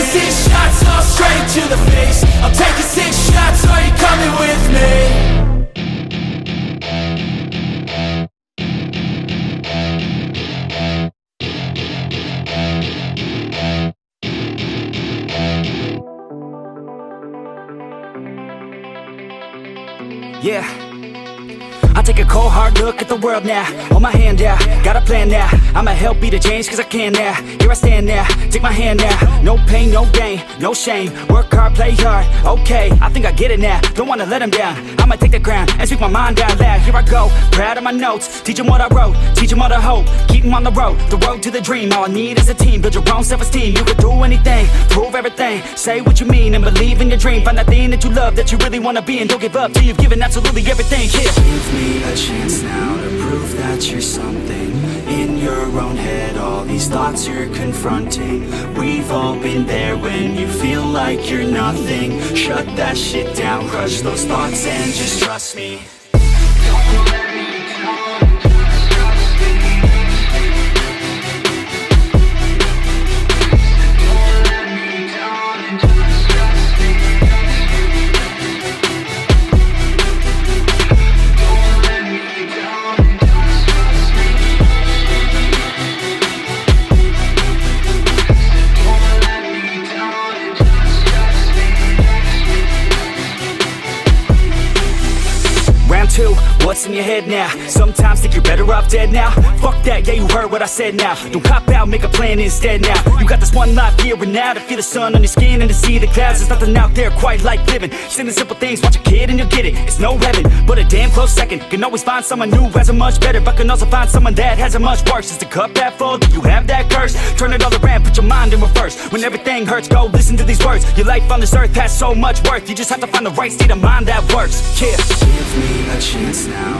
taking six shots, all straight to the face I'm taking six shots, are you coming with me? Yeah. I take a cold hard look at the world now. Hold my hand out, got a plan now. I'ma help be the change cause I can now. Here I stand now, take my hand now. No pain, no gain, no shame. Work hard, play hard, okay. I think I get it now, don't wanna let them down. I'ma take the ground and speak my mind out loud. Here I go, proud of my notes Teach them what I wrote, teach them all the hope. Keep them on the road, the road to the dream. All I need is a team, build your own self-esteem. You can do anything, prove everything. Say what you mean and believe in your dream. Find that thing that you love, that you really wanna be And don't give up till you've given absolutely everything. Yeah. A chance now to prove that you're something. In your own head, all these thoughts you're confronting. We've all been there when you feel like you're nothing. Shut that shit down, crush those thoughts and just trust me in your head now? Sometimes think you're better off dead now. Fuck that, yeah you heard what I said now. Don't cop out, make a plan instead now. You got this one life here and now To feel the sun on your skin and to see the clouds. There's nothing out there quite like living. The simple things, watch a kid and you'll get it. It's no heaven, but a damn close second. Can always find someone new has it much better But can also find someone that has it much worse. Is the cup that full? Do you have that curse? Turn it all around, put your mind in reverse. When everything hurts, go listen to these words. Your life on this earth has so much worth. You just have to find the right state of mind that works. Yeah. Give me a chance now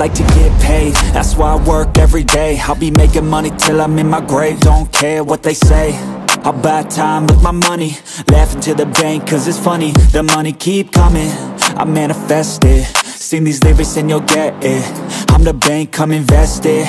like to get paid. That's why I work every day. I'll be making money till I'm in my grave. Don't care what they say. I'll buy time with my money. Laughing to the bank cause it's funny. The money keep coming. I manifest it. Sing these lyrics and you'll get it. I'm the bank, come invest it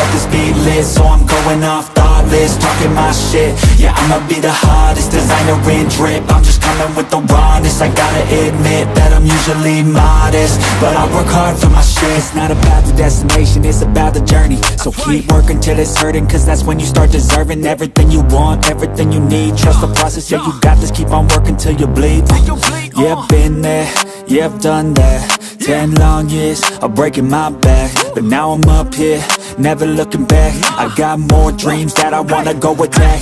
but this beat lit So I'm going off thoughtless, talking my shit. Yeah, I'ma be the hottest designer in drip. I'm just coming with the rawness I gotta admit that I'm usually modest. But I work hard for my shit. It's not about the destination, it's about the journey. So keep working till it's hurting Cause that's when you start deserving Everything you want, everything you need. Trust the process, yeah you got this. Keep on working till you bleed Oh. Yeah, I've been there, yeah I've done that. Ten long years of breaking my back. But now I'm up here, never looking back. I got more dreams that I wanna go attack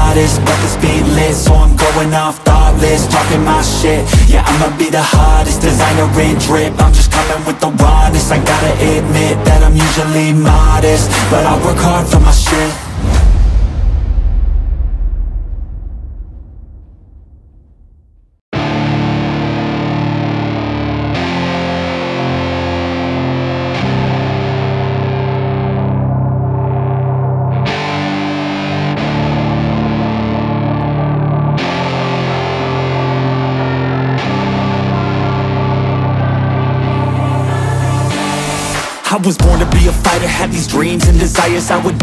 modest, but the speed lit So I'm going off thoughtless, talking my shit. Yeah, I'ma be the hottest designer in drip. I'm just coming with the rawness I gotta admit that I'm usually modest But I work hard for my shit dreams and desires I would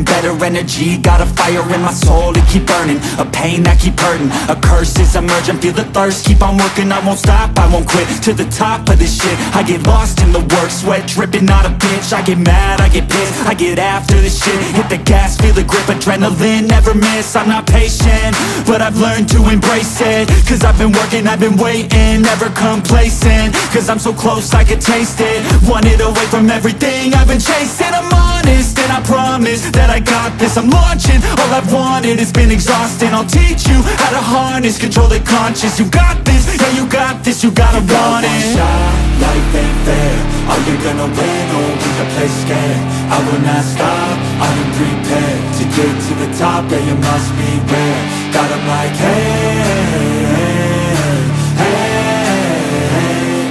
better, energy Got a fire in my soul to keep burning. A pain that keep hurting, a curse is emerging. Feel the thirst, keep on working, I won't stop, I won't quit. To the top of this shit, I get lost in the work Sweat dripping, not a bitch, I get mad, I get pissed I get after this shit, hit the gas, feel the grip Adrenaline, never miss, I'm not patient But I've learned to embrace it. Cause I've been working, I've been waiting Never complacent, cause I'm so close I could taste it. Want it away from everything I've been chasing. I'm honest and I promise that I got this. I'm launching, all I've wanted has been exhausting. I'll teach you how to harness, control the conscious You got this, yeah you got this, you gotta want it. shot, life ain't fair. Are you gonna win or will you play scared? I will not stop, I am prepared To get to the top, yeah you must be rare Got 'em like hey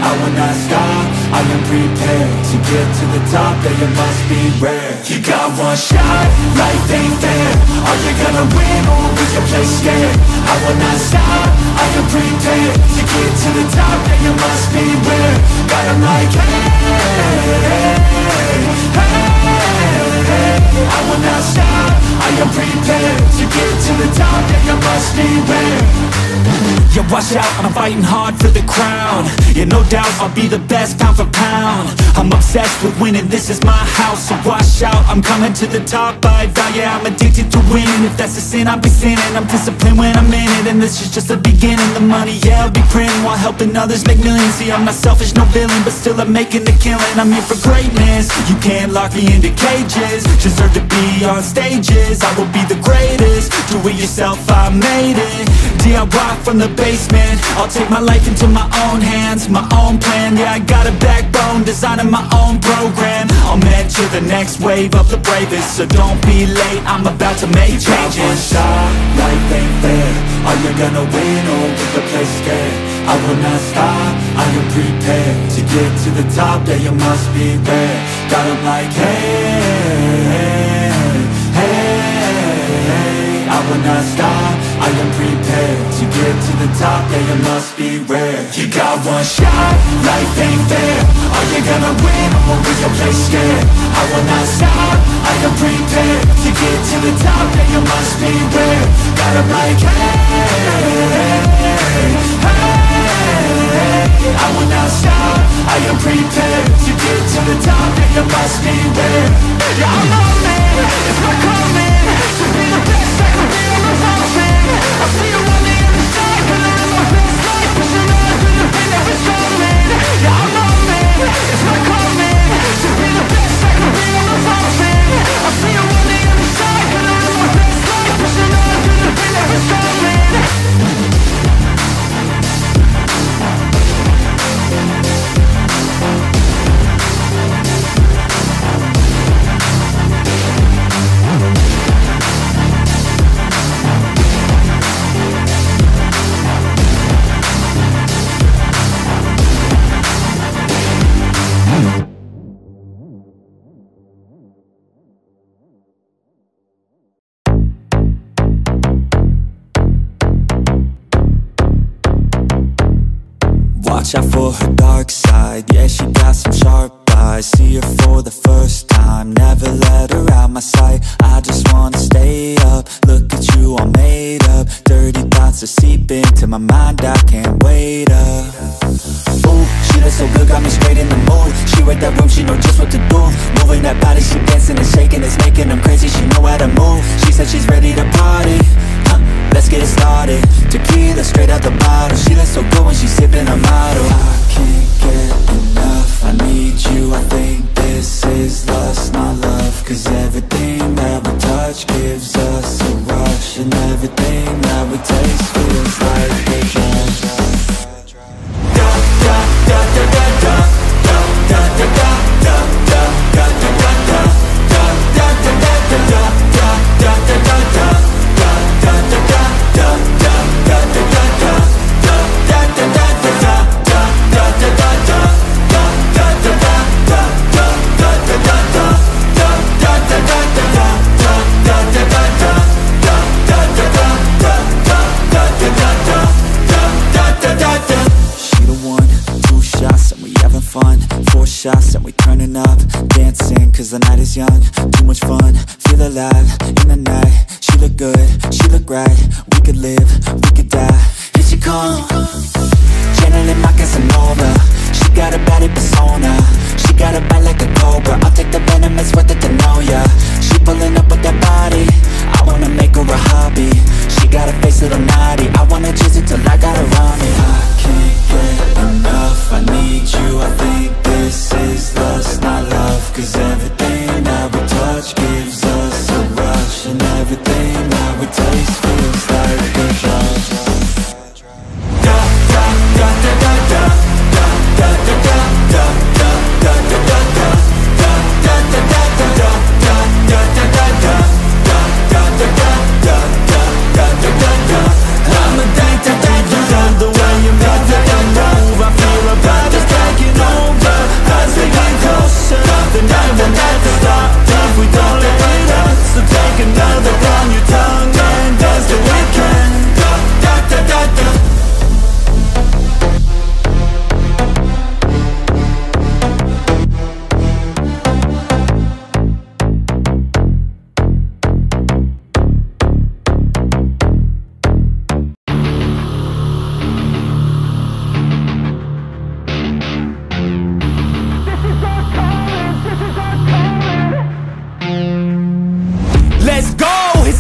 I will not stop, I am prepared To get to the top, yeah you must be rare. You got one shot, life ain't fair. Are you gonna win or will you play scared? I will not stop, I am prepared To get to the top, yeah you must be rare. Got 'em like hey, hey, I will not stop, I am prepared To get to the top, yeah you must be watch out, I'm fighting hard for the crown. Yeah, no doubt, I'll be the best pound for pound. I'm obsessed with winning, this is my house So watch out, I'm coming to the top. I vow, yeah, I'm addicted to winning. If that's a sin, I'll be sinning. I'm disciplined when I'm in it And this is just the beginning. The money, yeah, I'll be printing While helping others make millions. See, I'm not selfish, no villain But still I'm making a killing. I'm here for greatness. You can't lock me into cages. Deserve to be on stages. I will be the greatest. Do it yourself, I made it. DIY from the basement basement I'll take my life into my own hands My own plan, yeah I got a backbone Designing my own program. I'll mentor the next wave of the bravest So don't be late, I'm about to make You got one changes. shot, life ain't fair. Are you gonna win or will you place scared? I will not stop, I am prepared To get to the top, yeah you must be rare Got 'em like hey, hey, I will not stop, I am prepared To get the top, yeah you must be rare You got one shot, life ain't fair. Are you gonna win? Or will you play scared? I will not stop, I am prepared. To get to the top, yeah you must be rare Got 'em like hey, hey. I will not stop, I am prepared. To get to the top, yeah you must be rare Yeah, I'm on man, it's my calling To be the best, I can be the mountain I see you out for her dark side. Yeah, she got some sharp eyes. See her for the first time. Never let her out my sight. I just wanna stay up. Look at you all made up. Dirty thoughts are seeping into my mind. I can't wait up. Ooh, she looks so good, got me straight in the mood. She read that room, she know just what to do. Moving that body, she dancing and shaking It's making them crazy, she know how to move. She said she's ready to party Let's get it started. Tequila straight out the bottle. She looks so good when she's sipping a model. I can't get enough, I need you. I think this is lust, not love. Cause everything that we touch gives us a rush. And everything that we taste feels like a drug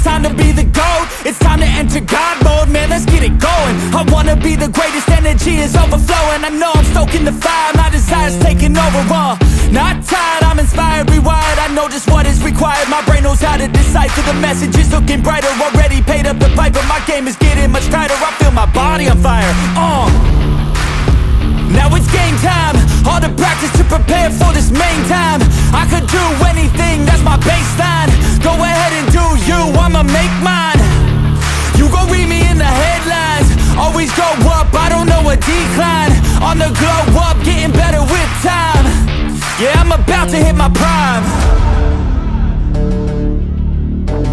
it's time to be the GOAT. It's time to enter God mode, man, let's get it going. I wanna be the greatest energy is overflowing. I know I'm stoking the fire, my desire's taking over uh, Not tired, I'm inspired, rewired. I know just what is required. My brain knows how to decipher the messages Looking brighter, already paid up the pipe But my game is getting much tighter. I feel my body on fire, uh now it's game time. All the practice to prepare for this main time. I could do anything, that's my baseline. Go ahead and do you, I'ma make mine. You gon' read me in the headlines. Always go up, I don't know a decline. On the glow up, getting better with time. Yeah, I'm about to hit my prime.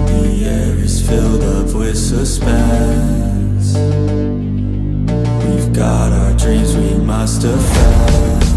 The air is filled up with suspense got our dreams we must defend And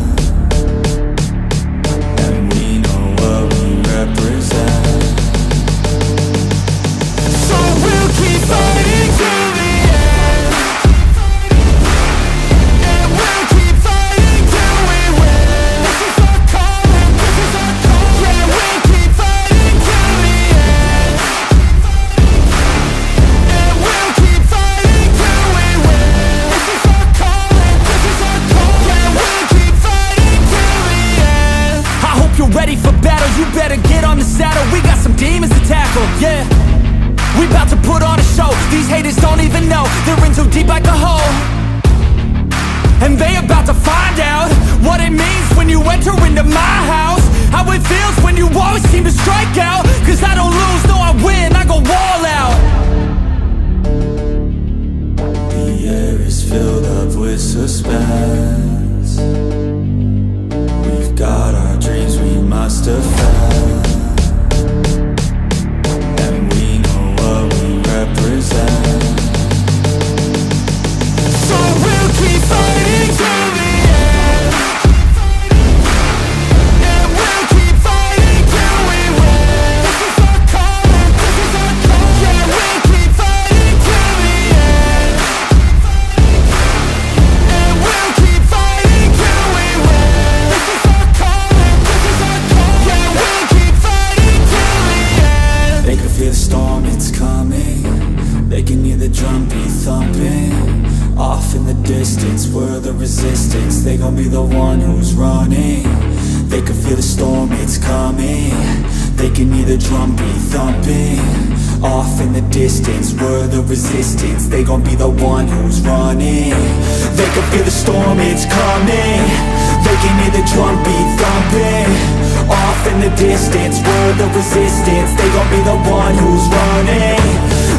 the distance, we're the resistance. They gon' be the one who's running.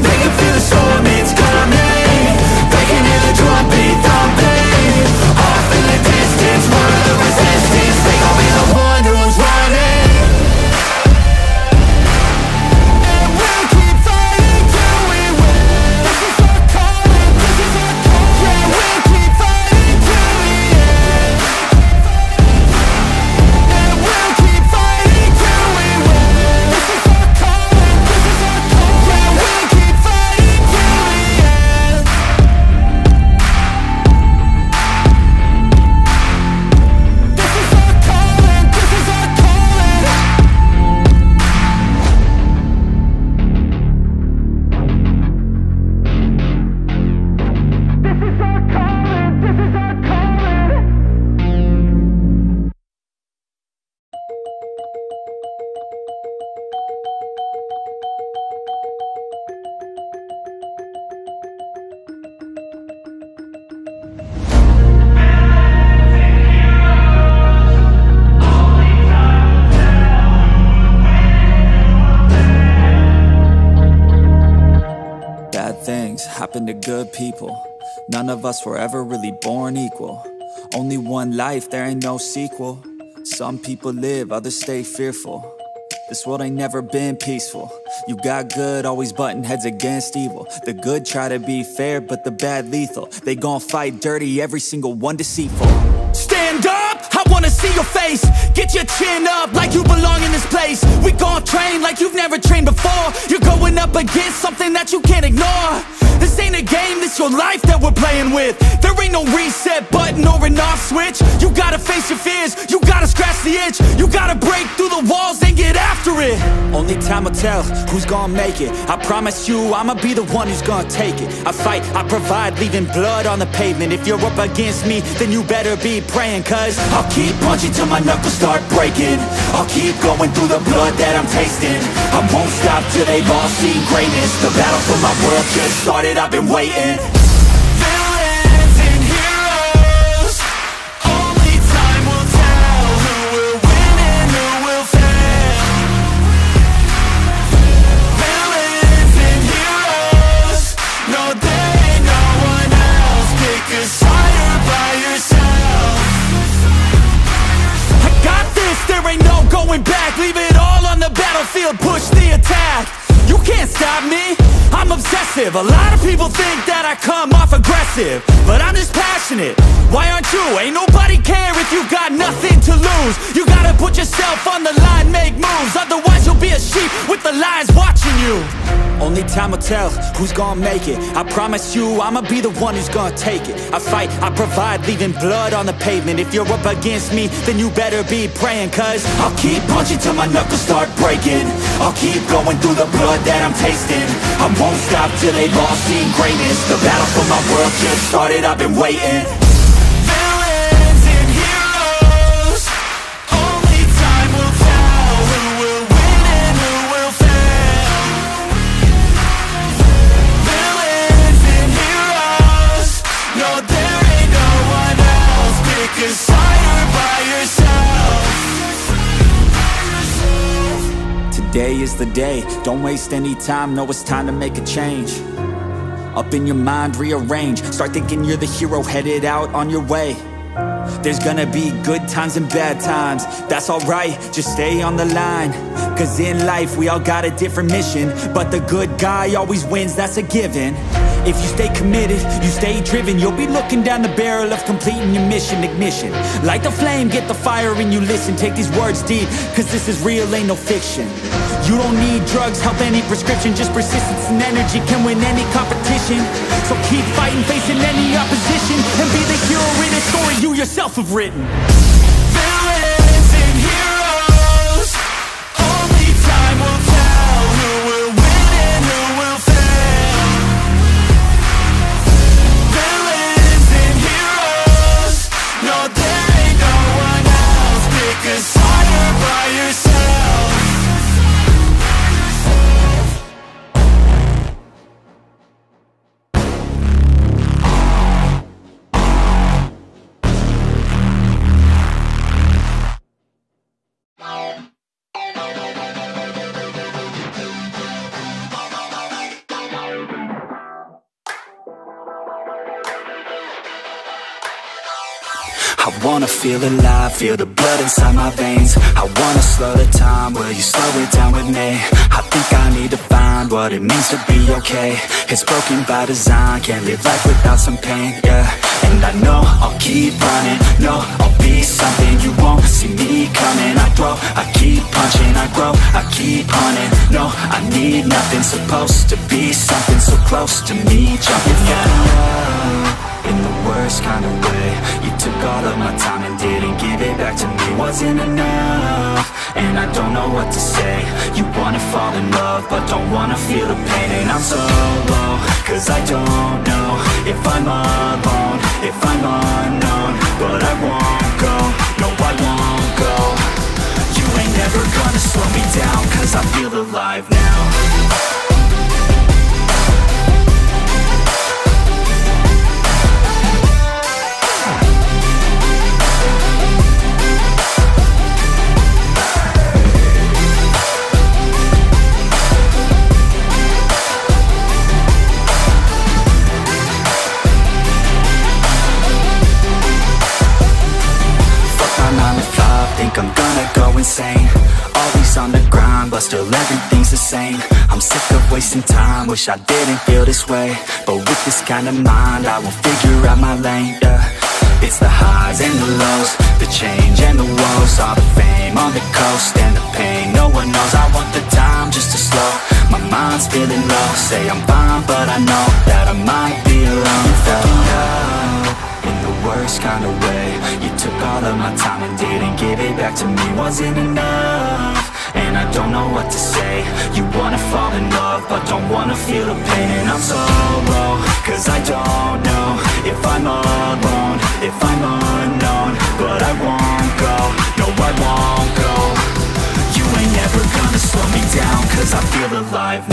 They can feel the storm, it's coming. They can hear the drum things happen to good people. None of us were ever really born equal. Only one life, there ain't no sequel. Some people live, others stay fearful. This world ain't never been peaceful. You got good, always butting heads against evil. The good try to be fair, but the bad lethal. They gon' fight dirty, every single one deceitful. Wanna see your face. Get your chin up like you belong in this place. We gon' train like you've never trained before. You're going up against something that you can't ignore. This ain't a game, this your life that we're playing with There ain't no reset button or an off switch. You gotta face your fears, you gotta scratch the itch. You gotta break through the walls and get after it. Only time will tell who's gonna make it. I promise you I'ma be the one who's gonna take it. I fight, I provide, leaving blood on the pavement. If you're up against me, then you better be praying Cause I'll keep punching till my knuckles start breaking. I'll keep going through the blood that I'm tasting. I won't stop till they've all seen greatness. The battle for my world just started, I've been waiting push the attack. You can't stop me, I'm obsessive. A lot of people think that I come off aggressive But I'm just passionate, why aren't you? Ain't nobody care if you got nothing to lose. You gotta put yourself on the line, make moves. Otherwise you'll be a sheep with the lions watching you. Only time will tell who's gonna make it. I promise you I'ma be the one who's gonna take it. I fight, I provide, leaving blood on the pavement. If you're up against me, then you better be praying Cause I'll keep punching till my knuckles start breaking. I'll keep going through the blood that I'm tasting. I won't stop till they've all seen greatness. The battle for my world just started, I've been waiting Today is the day, don't waste any time. Know it's time to make a change. Up in your mind, rearrange. Start thinking you're the hero headed out on your way. There's gonna be good times and bad times. That's alright, just stay on the line Cause in life we all got a different mission. But the good guy always wins, that's a given. If you stay committed, you stay driven You'll be looking down the barrel of completing your mission Ignition, light the flame, get the fire and you listen Take these words deep, cause this is real, ain't no fiction. You don't need drugs, help any prescription Just persistence and energy can win any competition. So keep fighting, facing any opposition And be the hero in a story you yourself have written I wanna feel alive, feel the blood inside my veins. I wanna slow the time, will you slow it down with me? I think I need to find what it means to be okay. It's broken by design, can't live life without some pain, yeah And I know I'll keep running, no, I'll be something You won't see me coming, I grow, I keep punching, I grow, I keep hunting. No, I need nothing, supposed to be something so close to me Jumping. Yeah in the worst kind of way. You took all of my time and didn't give it back to me. Wasn't enough, and I don't know what to say. You wanna fall in love, but don't wanna feel the pain. And I'm so low, cause I don't know If I'm alone, if I'm unknown But I won't go, no I won't go. You ain't never gonna slow me down Cause I feel alive now wasting time Wish I didn't feel this way. But with this kind of mind I will figure out my lane, yeah. It's the highs and the lows The change and the woes. All the fame on the coast And the pain no one knows. I want the time just to slow. My mind's feeling low. Say I'm fine but I know That I might be alone. Though In the worst kind of way. You took all of my time And didn't give it back to me. Wasn't enough. And I don't know what to say. You wanna fall in love But don't wanna feel the pain. And I'm solo Cause I don't know If I'm alone If I'm unknown. But I won't go No, I won't go. You ain't never gonna slow me down Cause I feel alive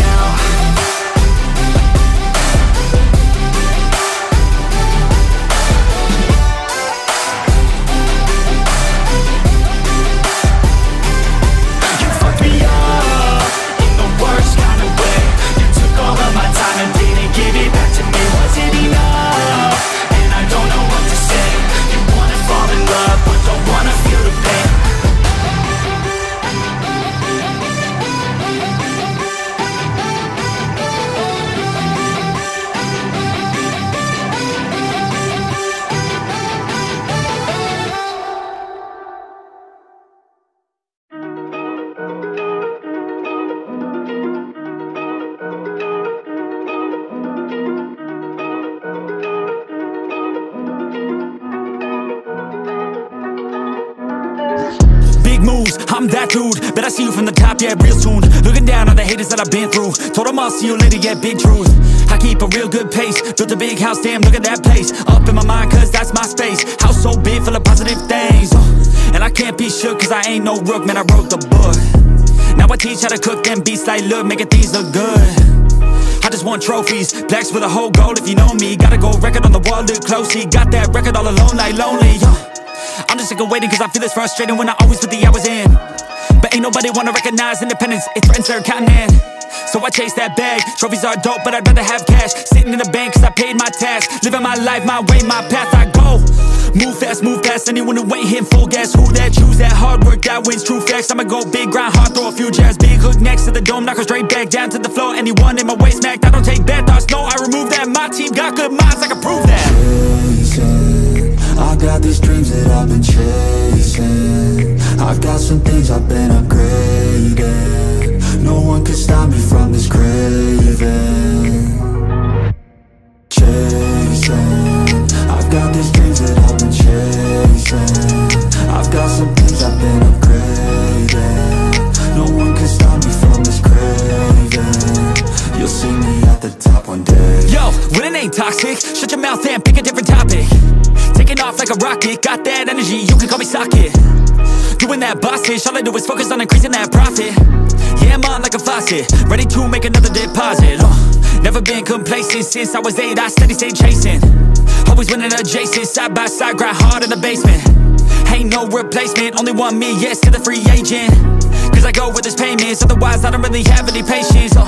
I'm that dude Bet I see you from the top, yeah, real soon. Looking down on the haters that I've been through. Told them I'll see you later, yeah, big truth. I keep a real good pace. Built a big house, damn, look at that place. Up in my mind, cause that's my space. House so big, full of positive things uh, And I can't be shook, cause I ain't no rook Man, I wrote the book. Now I teach how to cook them beats like, look, making things look good. I just want trophies, plaques with a whole goal if you know me. Gotta go record on the wall, look closely. Got that record all alone like lonely uh, sick of waiting cause I feel it's frustrating when I always put the hours in. But ain't nobody wanna recognize independence, it threatens their continent. So I chase that bag, trophies are dope but I'd rather have cash. Sitting in the bank cause I paid my tax. Living my life, my way, my path, I go. Move fast, move past anyone who ain't hitting full gas. Who that choose that hard work, that wins true facts. I'ma go big, grind hard, throw a few jabs. Big hook next to the dome, knock her straight back Down to the floor, anyone in my way smacked I don't take bad thoughts, no, I remove that. My team got good minds, I can prove that. Chasing I got these dreams some things I've been upgrading No one can stop me from this craving. Got some things I've been upgrading. No one can stop me from this craving. You'll see me at the top one day. Yo, when it ain't toxic, shut your mouth and pick a different topic. Taking off like a rocket, got that energy, you can call me socket that all I do is focus on increasing that profit. Yeah, I'm on like a faucet, ready to make another deposit. Uh, Never been complacent since I was eight, I steady stay chasing. Always winning adjacent, side by side, grind hard in the basement. Ain't no replacement, only one me, yes to the free agent. Cause I go with this payments, otherwise I don't really have any patience. Uh,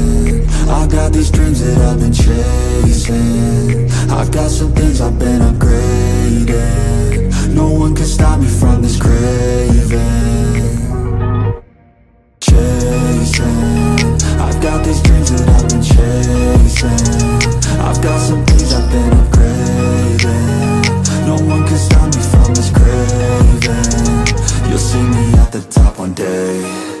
I got these dreams that I've been chasing. I got some things I've been upgrading. No one can stop me from this craving. Chasing. I've got these dreams that I've been chasing. I've got some things I've been upgrading. No one can stop me from this craving. You'll see me at the top one day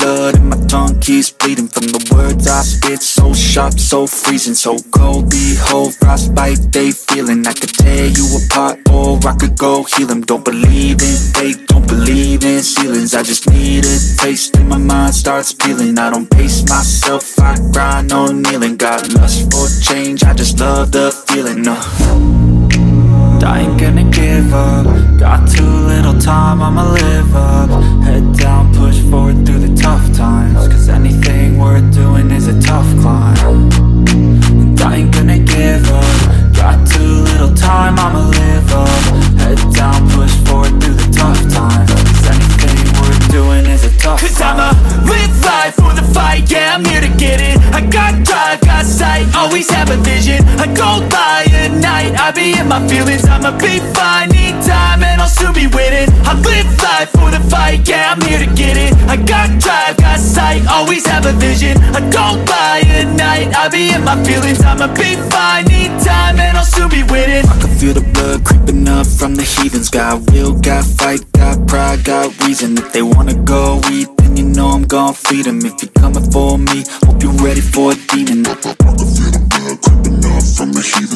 blood and my tongue keeps bleeding From the words I spit. So sharp, so freezing So cold, behold, frostbite they feeling. I could tear you apart or I could go heal them Don't believe in fate, don't believe in ceilings. I just need a taste and my mind starts peeling. I don't pace myself, I grind on kneeling. Got lust for change, I just love the feeling uh. I ain't gonna give up. Got too little time, I'ma live up tough Got will, got fight, got pride, got reason. If they wanna go eat, then you know I'm gon' feed them If you're coming for me, hope you're ready for a demon. I feel blood creeping up from the heathens